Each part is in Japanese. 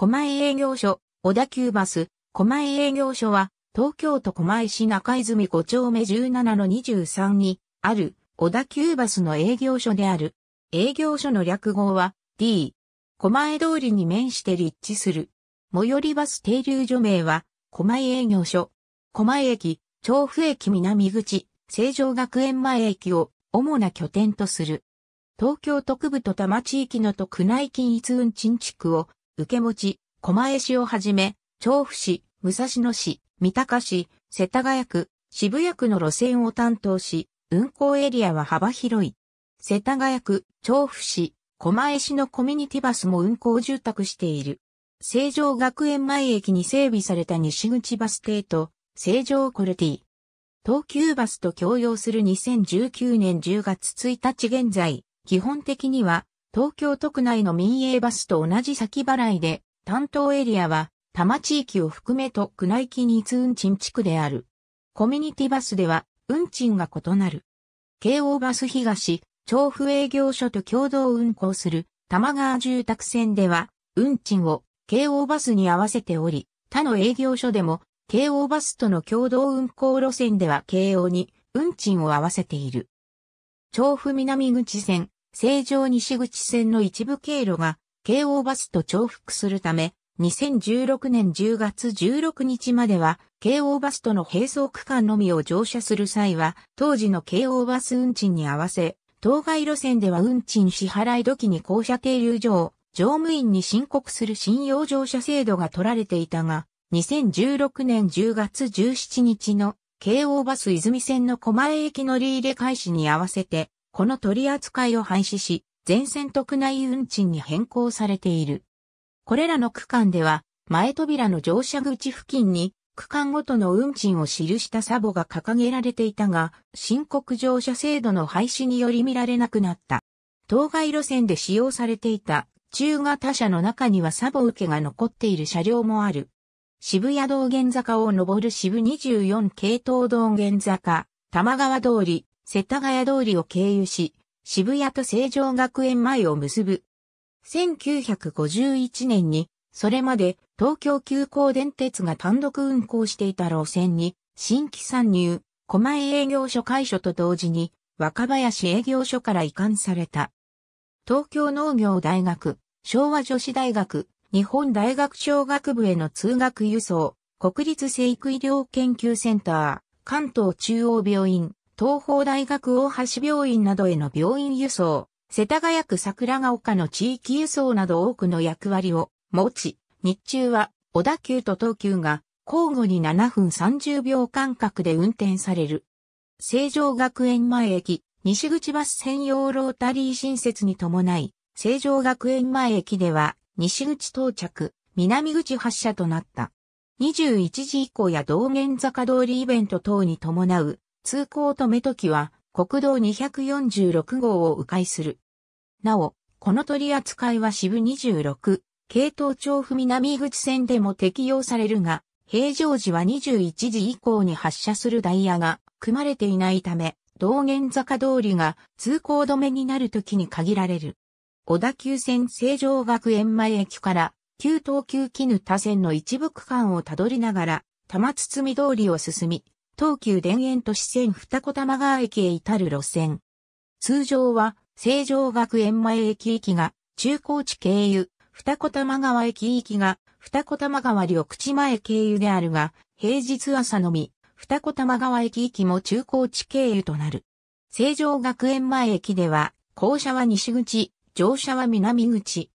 狛江営業所、小田急バス、狛江営業所は、東京都狛江市中泉5丁目17の23にある小田急バスの営業所である。営業所の略号は D。狛江通りに面して立地する。最寄りバス停留所名は狛江営業所。狛江駅、調布駅南口、成城学園前駅を主な拠点とする。東京特部と多摩地域のと区内均一運賃地区を受け持ち、狛江市をはじめ、調布市、武蔵野市、三鷹市、世田谷区、渋谷区の路線を担当し、運行エリアは幅広い。世田谷区、調布市、狛江市のコミュニティバスも運行住宅している。成城学園前駅に整備された西口バス停と、成城コルティ。東急バスと共用する2019年10月1日現在、基本的には東京都区内の民営バスと同じ先払いで、担当エリアは多摩地域を含めと区内機ニーツ運賃地区である。コミュニティバスでは運賃が異なる。京王バス東、調布営業所と共同運行する玉川住宅線では運賃を京王バスに合わせており、他の営業所でも京王バスとの共同運行路線では京王に運賃を合わせている。調布南口線、成城西口線の一部経路が京王バスと重複するため、2016年10月16日までは、京王バスとの並走区間のみを乗車する際は、当時の京王バス運賃に合わせ、当該路線では運賃支払い時に降車停留所を乗務員に申告する信用乗車制度が取られていたが、2016年10月17日の京王バス泉線の狛江駅乗り入れ開始に合わせて、この取り扱いを廃止し、全線特内運賃に変更されている。これらの区間では、前扉の乗車口付近に区間ごとの運賃を記したサボが掲げられていたが、申告乗車制度の廃止により見られなくなった。当該路線で使用されていた中型車の中にはサボ受けが残っている車両もある。渋谷道玄坂を登る渋24系統道玄坂、玉川通り、世田谷通りを経由し、渋谷と成城学園前を結ぶ。1951年に、それまで東京急行電鉄が単独運行していた路線に、新規参入、狛江営業所開所と同時に、若林営業所から移管された。東京農業大学、昭和女子大学、日本大学小学部への通学輸送、国立生育医療研究センター、関東中央病院、東邦大学大橋病院などへの病院輸送、世田谷区桜ヶ丘の地域輸送など多くの役割を持ち、日中は小田急と東急が交互に7分30秒間隔で運転される。成城学園前駅、西口バス専用ロータリー新設に伴い、成城学園前駅では西口到着、南口発車となった。21時以降や道玄坂通りイベント等に伴う通行止め時は国道246号を迂回する。なお、この取り扱いは支部26、系統調布南口線でも適用されるが、平常時は21時以降に発車するダイヤが組まれていないため、道玄坂通りが通行止めになる時に限られる。小田急線成城学園前駅から旧東急絹田線の一部区間をたどりながら、玉包通りを進み、東急田園都市線二子玉川駅へ至る路線。通常は、成城学園前駅行きが、中高地経由、二子玉川駅行きが、二子玉川緑地前経由であるが、平日朝のみ、二子玉川駅行きも中高地経由となる。成城学園前駅では、降車は西口、乗車は南口。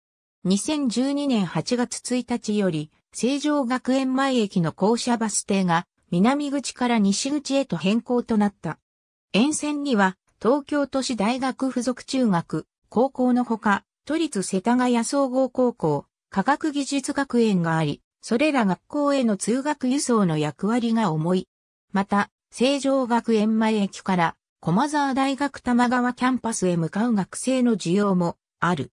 2012年8月1日より、成城学園前駅の降車バス停が南口から西口へと変更となった。沿線には東京都市大学附属中学、高校のほか、都立世田谷総合高校、科学技術学園があり、それら学校への通学輸送の役割が重い。また、成城学園前駅から駒沢大学玉川キャンパスへ向かう学生の需要もある。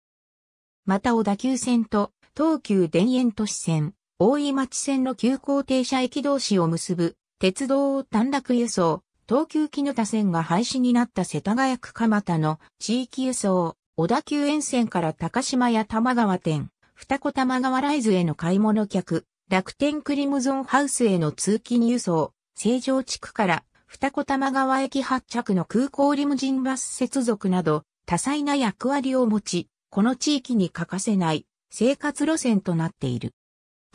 また小田急線と東急田園都市線、大井町線の急行停車駅同士を結ぶ鉄道を短絡輸送、東急木の田線が廃止になった世田谷区蒲田の地域輸送、小田急沿線から高島や玉川店、二子玉川ライズへの買い物客、楽天クリムゾンハウスへの通勤輸送、成城地区から二子玉川駅発着の空港リムジンバス接続など多彩な役割を持ち、この地域に欠かせない生活路線となっている。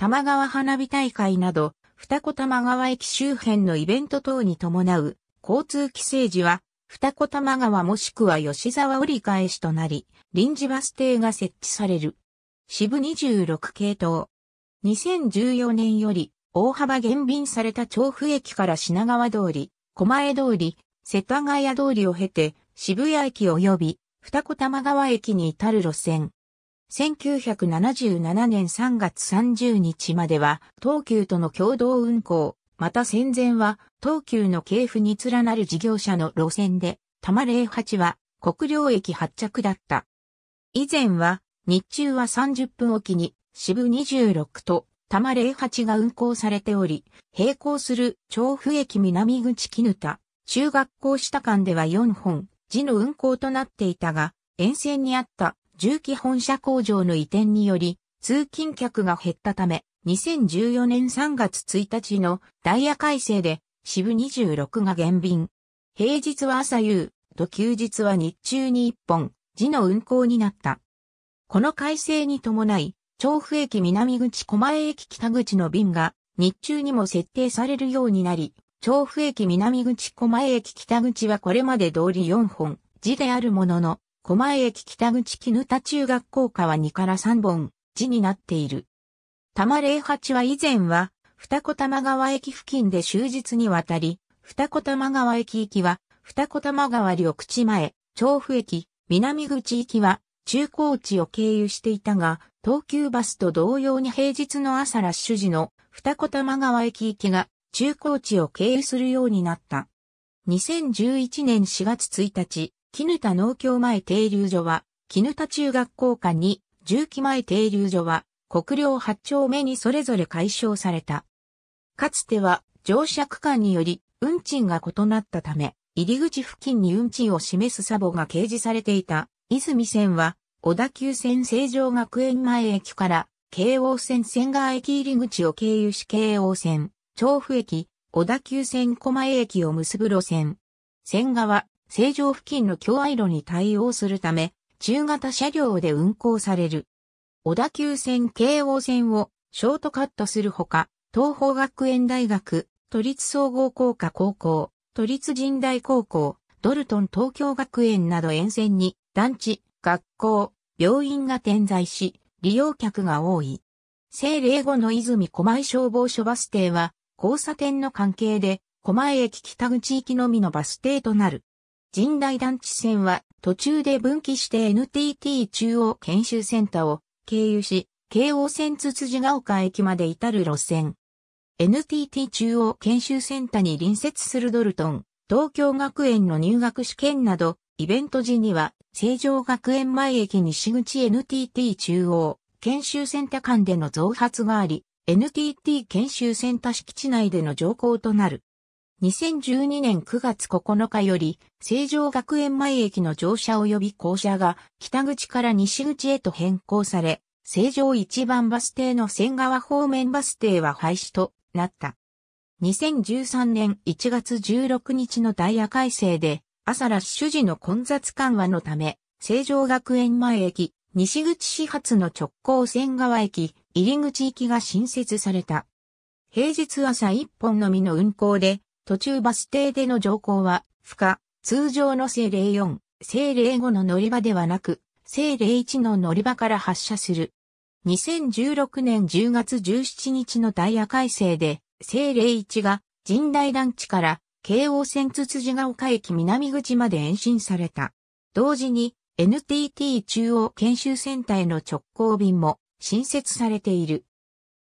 玉川花火大会など、二子玉川駅周辺のイベント等に伴う交通規制時は、二子玉川もしくは吉沢折り返しとなり、臨時バス停が設置される。渋26系統。2014年より大幅減便された調布駅から品川通り、狛江通り、世田谷通りを経て渋谷駅及び二子玉川駅に至る路線。1977年3月30日までは東急との共同運行、また戦前は東急の系譜に連なる事業者の路線で、多摩08は国領駅発着だった。以前は日中は30分おきに渋26と多摩08が運行されており、並行する調布駅南口絹田、中学校下間では4本、時の運行となっていたが、沿線にあった重機本社工場の移転により、通勤客が減ったため、2014年3月1日のダイヤ改正で渋26が減便。平日は朝夕と休日は日中に1本、時の運行になった。この改正に伴い、調布駅南口狛江駅北口の便が日中にも設定されるようになり、調布駅南口狛江駅北口はこれまで通り4本、字であるものの、狛江駅北口絹田中学校下は2から3本、字になっている。玉08は以前は、二子玉川駅付近で終日にわたり、二子玉川駅行きは、二子玉川緑地前、調布駅、南口行きは、中高地を経由していたが、東急バスと同様に平日の朝ラッシュ時の二子玉川駅行きが中高地を経由するようになった。2011年4月1日、絹田農協前停留所は、絹田中学校下に、重機前停留所は、国領八丁目にそれぞれ解消された。かつては、乗車区間により、運賃が異なったため、入り口付近に運賃を示すサボが掲示されていた泉線は、小田急線成城学園前駅から、京王線仙川駅入り口を経由し京王線、調布駅、小田急線狛江駅を結ぶ路線。仙川、成城付近の共愛路に対応するため、中型車両で運行される。小田急線京王線をショートカットするほか、東方学園大学、都立総合工科高校、都立神大高校、ドルトン東京学園など沿線に団地、学校、病院が点在し、利用客が多い。聖霊後の泉狛江消防署バス停は、交差点の関係で、狛江駅北口行きのみのバス停となる。神大団地線は、途中で分岐して NTT 中央研修センターを経由し、京王線つつじが丘駅まで至る路線。NTT 中央研修センターに隣接するドルトン、東京学園の入学試験など、イベント時には、成城学園前駅西口 NTT 中央研修センター間での増発があり、NTT 研修センター敷地内での乗降となる。2012年9月9日より、成城学園前駅の乗車及び降車が北口から西口へと変更され、成城一番バス停の仙川方面バス停は廃止となった。2013年1月16日のダイヤ改正で、朝ラッシュ時の混雑緩和のため、成城学園前駅、西口始発の直行線川駅、入口行きが新設された。平日朝1本のみの運行で、途中バス停での乗降は、不可、通常の聖04、聖05の乗り場ではなく、聖01の乗り場から発車する。2016年10月17日のダイヤ改正で、聖01が神大団地から京王線つつじが丘駅南口まで延伸された。同時に NTT 中央研修センターへの直行便も新設されている。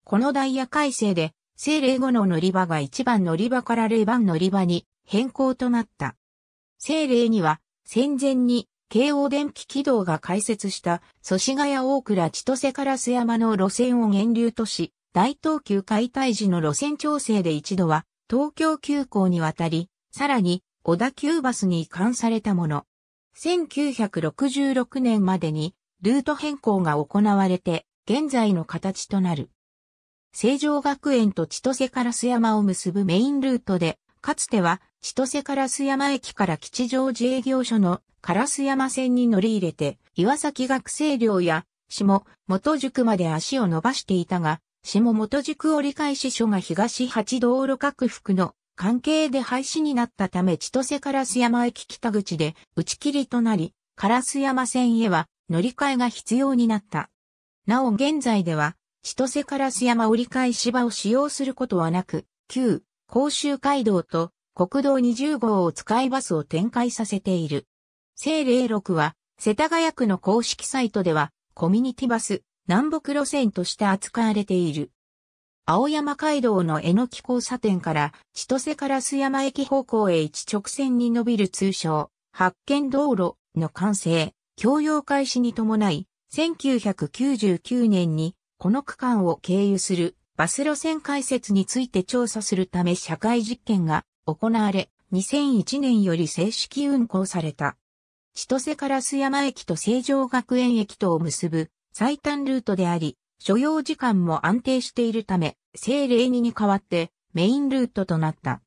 このダイヤ改正で、聖霊後の乗り場が1番乗り場から0番乗り場に変更となった。聖霊には戦前に京王電気軌道が開設した祖師ヶ谷大倉千歳烏山の路線を源流とし、大東急解体時の路線調整で一度は東京急行に渡り、さらに小田急バスに移管されたもの。1966年までにルート変更が行われて、現在の形となる。成城学園と千歳烏山を結ぶメインルートで、かつては千歳烏山駅から吉祥寺営業所の烏山線に乗り入れて、岩崎学生寮や下元塾まで足を伸ばしていたが、下元塾折り返し所が東八道路各福の関係で廃止になったため千歳烏山駅北口で打ち切りとなり、烏山線へは乗り換えが必要になった。なお現在では、千歳烏山折り返し場を使用することはなく、旧甲州街道と国道20号を使いバスを展開させている。聖06は、世田谷区の公式サイトでは、コミュニティバス、南北路線として扱われている。青山街道の榎木交差点から千歳烏山駅方向へ一直線に伸びる通称、発見道路の完成、供用開始に伴い、1999年にこの区間を経由するバス路線開設について調査するため社会実験が行われ、2001年より正式運行された。千歳烏山駅と成城学園駅とを結ぶ最短ルートであり、所要時間も安定しているため、聖霊2に代わってメインルートとなった。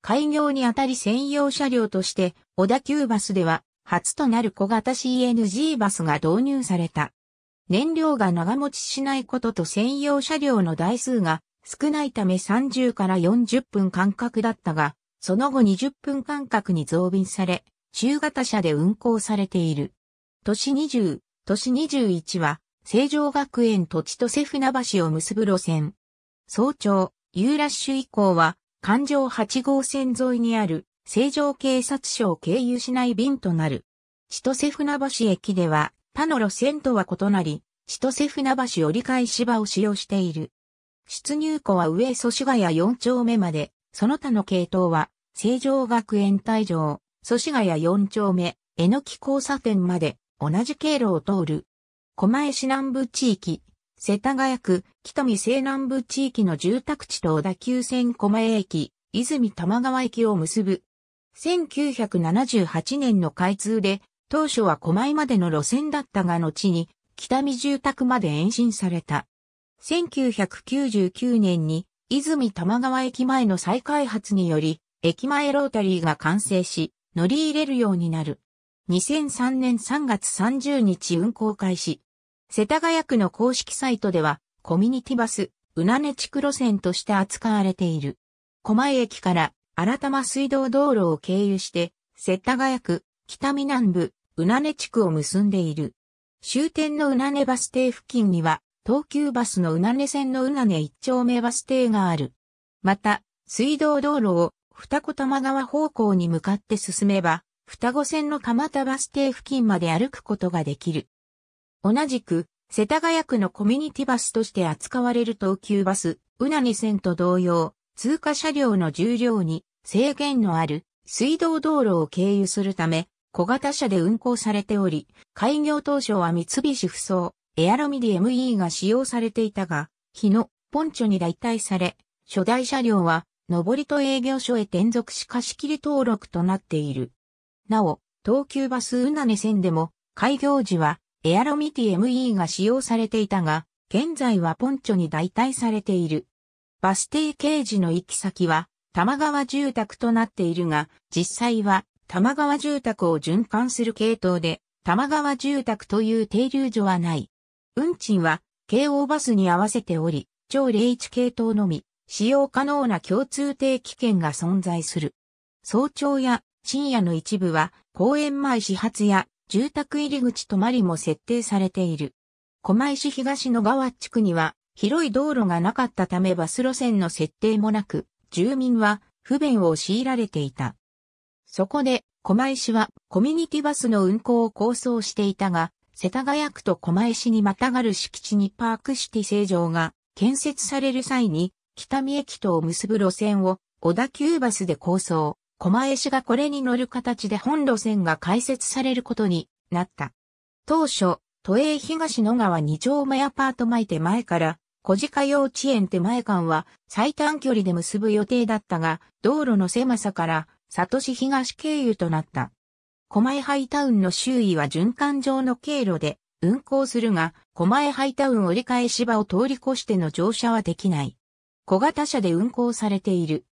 開業にあたり専用車両として、小田急バスでは初となる小型 CNG バスが導入された。燃料が長持ちしないことと専用車両の台数が少ないため30から40分間隔だったが、その後20分間隔に増便され、中型車で運行されている。都市20、都市21は、成城学園土地と千歳船橋を結ぶ路線。早朝、ユーラッシュ以降は、環状8号線沿いにある、成城警察署を経由しない便となる。千歳船橋駅では、他の路線とは異なり、千歳船橋折り返し場を使用している。出入庫は上祖師ヶ谷4丁目まで、その他の系統は、成城学園退場、祖師ヶ谷4丁目、えのき交差点まで、同じ経路を通る。狛江市南部地域、世田谷区、北見西南部地域の住宅地と小田急線狛江駅、泉玉川駅を結ぶ。1978年の開通で、当初は狛江までの路線だったが後に、北見住宅まで延伸された。1999年に、泉玉川駅前の再開発により、駅前ロータリーが完成し、乗り入れるようになる。2003年3月30日運行開始。世田谷区の公式サイトでは、コミュニティバス、うなね地区路線として扱われている。狛江駅から新玉水道道路を経由して、世田谷区、北南部、うなね地区を結んでいる。終点のうなねバス停付近には、東急バスのうなね線のうなね一丁目バス停がある。また、水道道路を二子玉川方向に向かって進めば、双子線の蒲田バス停付近まで歩くことができる。同じく、世田谷区のコミュニティバスとして扱われる東急バス、うなに線と同様、通過車両の重量に制限のある水道道路を経由するため、小型車で運行されており、開業当初は三菱不走、エアロミディ ME が使用されていたが、日のポンチョに代替され、初代車両は、上りと営業所へ転属し貸し切り登録となっている。なお、東急バスうなね線でも、開業時は、エアロミティ ME が使用されていたが、現在はポンチョに代替されている。バス停掲示の行き先は、玉川住宅となっているが、実際は、玉川住宅を循環する系統で、玉川住宅という停留所はない。運賃は、京王バスに合わせており、超01系統のみ、使用可能な共通定期券が存在する。早朝や深夜の一部は公園前始発や住宅入り口止まりも設定されている。狛江市東の川地区には広い道路がなかったためバス路線の設定もなく、住民は不便を強いられていた。そこで、狛江市はコミュニティバスの運行を構想していたが、世田谷区と狛江市にまたがる敷地にパークシティ成城が建設される際に、北見駅とを結ぶ路線を小田急バスで構想。狛江市がこれに乗る形で本路線が開設されることになった。当初、都営東野川二丁目アパート前手前から小鹿幼稚園手前間は最短距離で結ぶ予定だったが、道路の狭さから里市東経由となった。狛江ハイタウンの周囲は循環上の経路で、運行するが、狛江ハイタウン折り返し場を通り越しての乗車はできない。小型車で運行されている。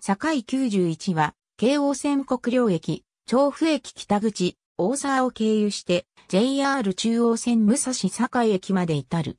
堺91は、京王線国領駅、調布駅北口、大沢を経由して、JR 中央線武蔵堺駅まで至る。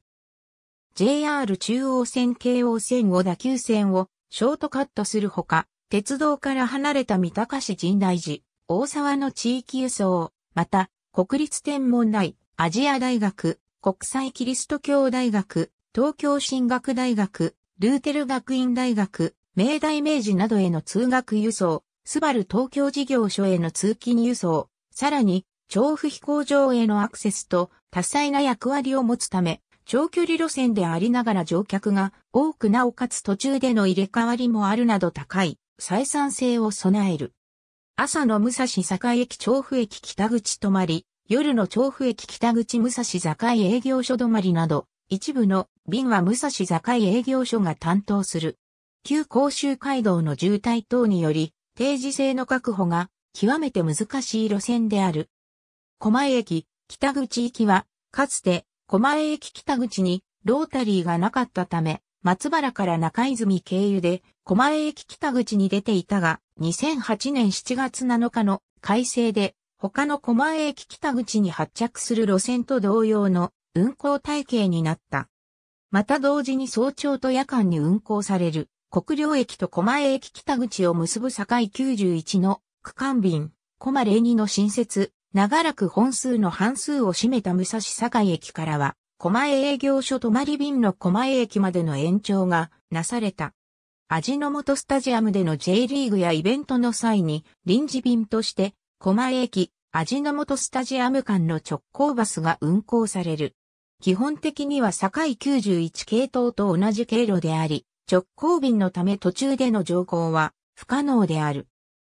JR 中央線京王線小田急線をショートカットするほか、鉄道から離れた三鷹市神大寺、大沢の地域輸送、また、国立天文台、アジア大学、国際キリスト教大学、東京進学大学、ルーテル学院大学、明大明治などへの通学輸送、スバル東京事業所への通勤輸送、さらに、調布飛行場へのアクセスと多彩な役割を持つため、長距離路線でありながら乗客が多くなおかつ途中での入れ替わりもあるなど高い。採算性を備える。朝の武蔵境駅調布駅北口止まり、夜の調布駅北口武蔵境営業所止まりなど、一部の便は武蔵境営業所が担当する。旧甲州街道の渋滞等により、定時制の確保が極めて難しい路線である。狛江駅北口行きは、かつて狛江駅北口にロータリーがなかったため、松原から中泉経由で狛江駅北口に出ていたが、2008年7月7日の改正で他の狛江駅北口に発着する路線と同様の運行体系になった。また同時に早朝と夜間に運行される国領駅と狛江駅北口を結ぶ境91の区間便、狛02の新設、長らく本数の半数を占めた武蔵境駅からは、狛江営業所泊まり便の狛江駅までの延長がなされた。味の素スタジアムでの J リーグやイベントの際に臨時便として、狛江駅、味の素スタジアム間の直行バスが運行される。基本的には堺91系統と同じ経路であり、直行便のため途中での乗降は不可能である。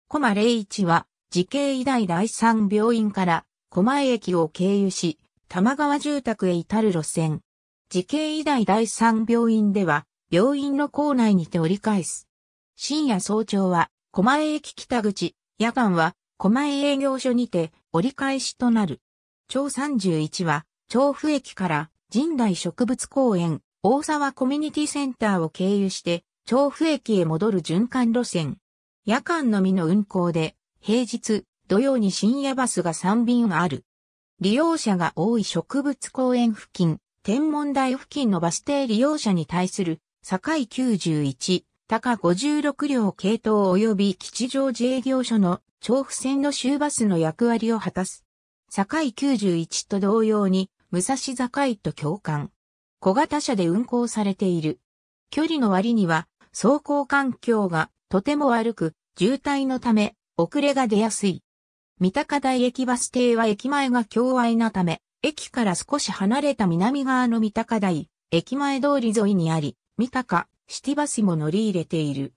狛01は、慈恵医大第三病院から狛江駅を経由し、玉川住宅へ至る路線。慈恵医大第三病院では、病院の構内にて折り返す。深夜早朝は、狛江駅北口、夜間は、狛江営業所にて折り返しとなる。超31は、調布駅から神代植物公園、大沢コミュニティセンターを経由して、調布駅へ戻る循環路線。夜間のみの運行で、平日、土曜に深夜バスが3便ある。利用者が多い植物公園付近、天文台付近のバス停利用者に対する堺91、高56両系統及び吉祥寺営業所の調布線の終バスの役割を果たす。堺91と同様に、武蔵境と共感。小型車で運行されている。距離の割には、走行環境がとても悪く、渋滞のため、遅れが出やすい。三鷹台駅バス停は駅前が狭隘なため、駅から少し離れた南側の三鷹台、駅前通り沿いにあり、三鷹、シティバスも乗り入れている。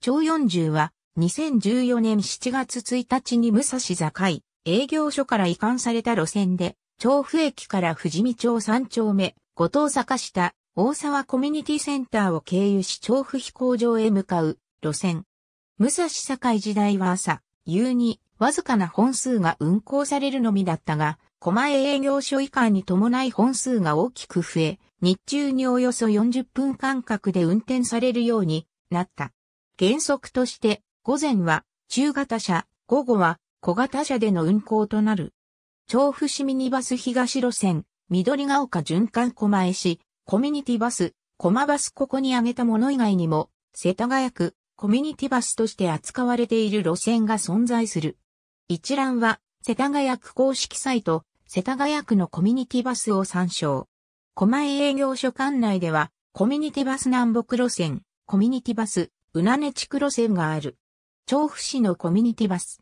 超40は、2014年7月1日に武蔵境、営業所から移管された路線で、調布駅から富士見町3丁目、後藤坂下、大沢コミュニティセンターを経由し調布飛行場へ向かう路線。武蔵境時代は朝、夕にわずかな本数が運行されるのみだったが、狛江営業所以下に伴い本数が大きく増え、日中におよそ40分間隔で運転されるようになった。原則として、午前は中型車、午後は小型車での運行となる。調布市ミニバス東路線、緑が丘循環狛江市、コミュニティバス、狛バスここに挙げたもの以外にも、世田谷区、コミュニティバスとして扱われている路線が存在する。一覧は、世田谷区公式サイト、世田谷区のコミュニティバスを参照。狛江営業所管内では、コミュニティバス南北路線、コミュニティバス、うなね地区路線がある。調布市のコミュニティバス。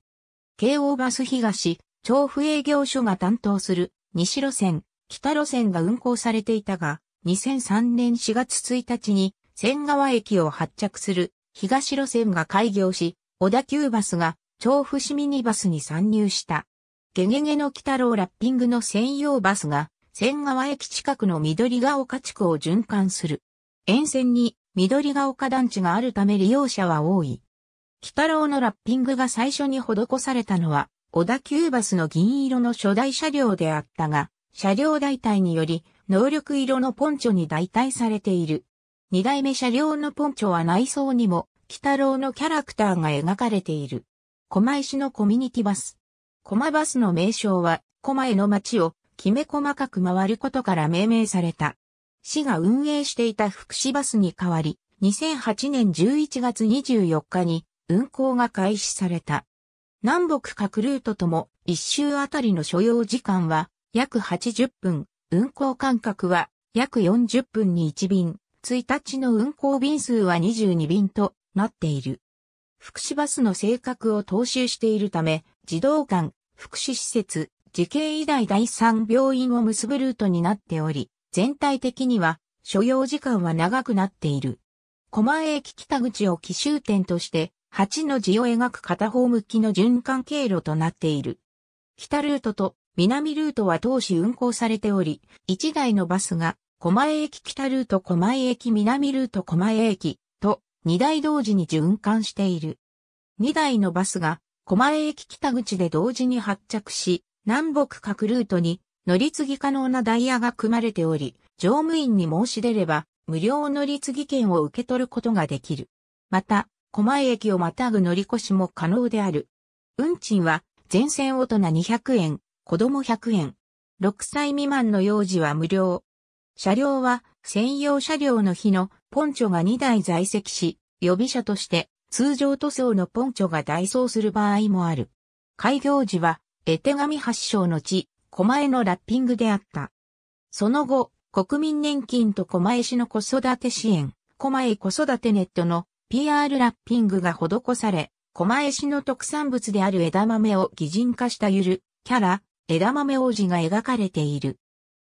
京王バス東、調布営業所が担当する西路線、北路線が運行されていたが、2003年4月1日に仙川駅を発着する東路線が開業し、小田急バスが調布市ミニバスに参入した。ゲゲゲの北郎ラッピングの専用バスが仙川駅近くの緑が丘地区を循環する。沿線に緑が丘団地があるため利用者は多い。北郎のラッピングが最初に施されたのは、小田急バスの銀色の初代車両であったが、車両代替により、能力色のポンチョに代替されている。二代目車両のポンチョは内装にも、北郎のキャラクターが描かれている。狛江市のコミュニティバス。狛バスの名称は、狛江の街をきめ細かく回ることから命名された。市が運営していた福祉バスに代わり、2008年11月24日に運行が開始された。南北各ルートとも一周あたりの所要時間は約80分、運行間隔は約40分に1便、1日の運行便数は22便となっている。福祉バスの性格を踏襲しているため、児童館、福祉施設、慈恵医大第三病院を結ぶルートになっており、全体的には所要時間は長くなっている。狛江駅北口を起終点として、8の字を描く片方向きの循環経路となっている。北ルートと南ルートは当時運行されており、1台のバスが狛江駅北ルート狛江駅南ルート狛江駅2台同時に循環している。2台のバスが狛江駅北口で同時に発着し、南北各ルートに乗り継ぎ可能なダイヤが組まれており、乗務員に申し出れば無料乗り継ぎ券を受け取ることができる。また、狛江駅をまたぐ乗り越しも可能である。運賃は全線大人200円、子供100円。6歳未満の幼児は無料。車両は専用車両の日のポンチョが2台在籍し、予備車として通常塗装のポンチョが代走する場合もある。開業時は絵手紙発祥の地、狛江のラッピングであった。その後、国民年金と狛江市の子育て支援、狛江子育てネットの PR ラッピングが施され、狛江市の特産物である枝豆を擬人化したゆる、キャラ、枝豆王子が描かれている。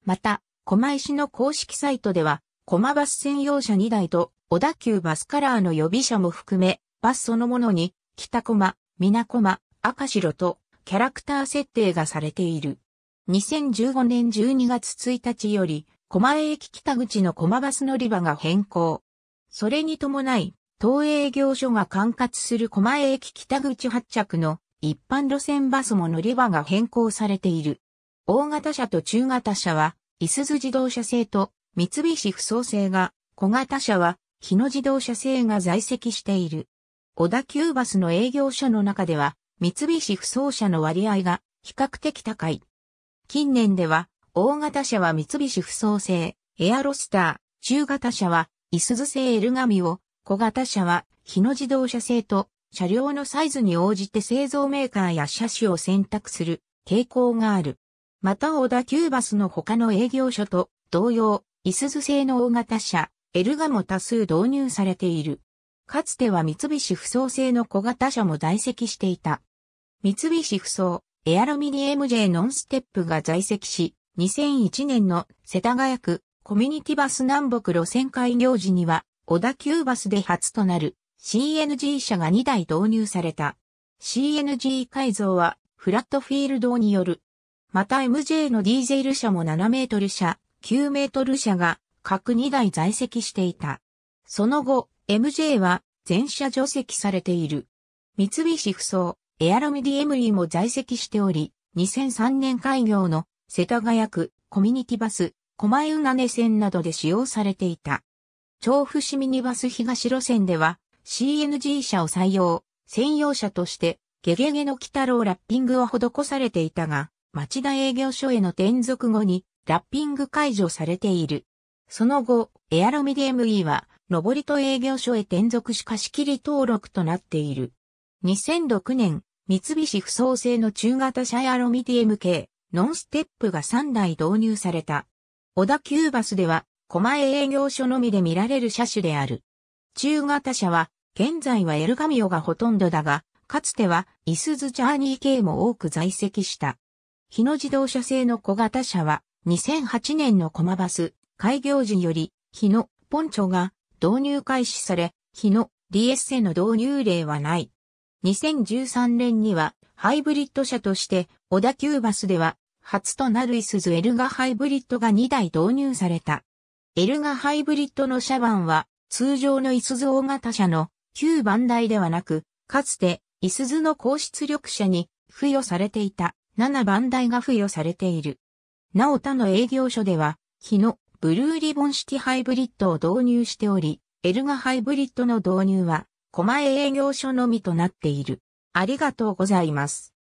また、狛江市の公式サイトでは、狛バス専用車2台と、小田急バスカラーの予備車も含め、バスそのものに、北駒、南駒、赤白と、キャラクター設定がされている。2015年12月1日より、狛江駅北口の狛バス乗り場が変更。それに伴い、東営業所が管轄する狛江駅北口発着の一般路線バスも乗り場が変更されている。大型車と中型車は、いすゞ自動車製と三菱不走製が、小型車は、日野自動車製が在籍している。小田急バスの営業所の中では、三菱不走車の割合が比較的高い。近年では、大型車は三菱不走製、エアロスター、中型車は、イスズ製エルガミオ、小型車は、日野自動車製と、車両のサイズに応じて製造メーカーや車種を選択する傾向がある。また小田急バスの他の営業所と同様、イスズ製の大型車、エルガも多数導入されている。かつては三菱不走製の小型車も在籍していた。三菱不走、エアロミニ MJ ノンステップが在籍し、2001年の世田谷区コミュニティバス南北路線開業時には、小田急バスで初となる CNG 車が2台導入された。CNG 改造はフラットフィールドによる。また MJ のディーゼル車も7メートル車、9メートル車が各2台在籍していた。その後、MJ は全車除籍されている。三菱不走、エアロミディエムリーも在籍しており、2003年開業の世田谷区コミュニティバス、狛江うなね線などで使用されていた。調布市ミニバス東路線では CNG 車を採用、専用車としてゲゲゲの鬼太郎ラッピングを施されていたが、町田営業所への転属後にラッピング解除されている。その後、エアロミディ ME は上りと営業所へ転属し貸し切り登録となっている。2006年、三菱不走製の中型車エアロミディ MK、ノンステップが3台導入された。小田急バスでは、狛江営業所のみで見られる車種である。中型車は、現在はエルガミオがほとんどだが、かつては、イスズジャーニー系も多く在籍した。日野自動車製の小型車は、2008年のコマバス、開業時より、日野、ポンチョが、導入開始され、日の DS への導入例はない。2013年にはハイブリッド車として小田急バスでは初となるイスズエルガハイブリッドが2台導入された。エルガハイブリッドの車番は通常のイスズ大型車の旧番台ではなく、かつてイスズの高出力車に付与されていた7番台が付与されている。なお他の営業所では、日のブルーリボンシティハイブリッドを導入しており、エルガハイブリッドの導入は、狛江営業所のみとなっている。ありがとうございます。